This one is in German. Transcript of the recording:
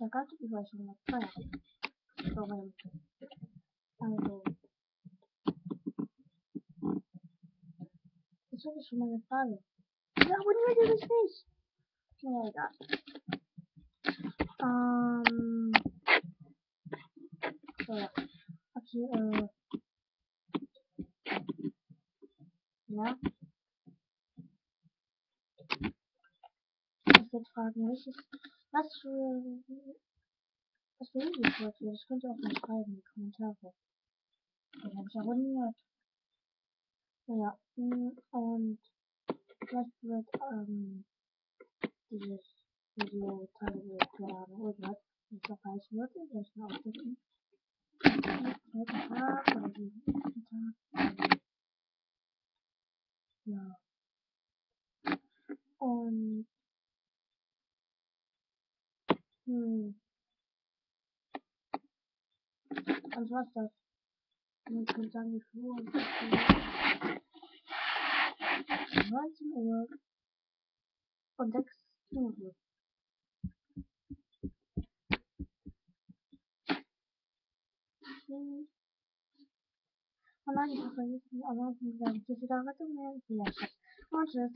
Загадки ваши на память. Что вам? Ich hätte schon mal eine Frage. Ja, abonniert ihr mich nicht? Ja, egal. Ähm. So, ja. Okay, äh. Ja. Ich jetzt fragen, welches. Was für. Was für Videos wollt ihr? Das könnt ihr auch mal schreiben in die Kommentare. Den habe ich abonniert. Ja, und vielleicht wird ähm, dieses Video Teil keine Ahnung, irgendwas, wie es noch heißen wird, werde ich mir ausdenken. Zweiten Tag oder den ersten Tag. Ja. Und, hm, und was das? Ich würde sagen, wie viel Uhr ist es? 19 Uhr und wezmę odekstruję. No, ona nie jest, ona nie będzie zdrowa, to miałem wyjaśnić. Może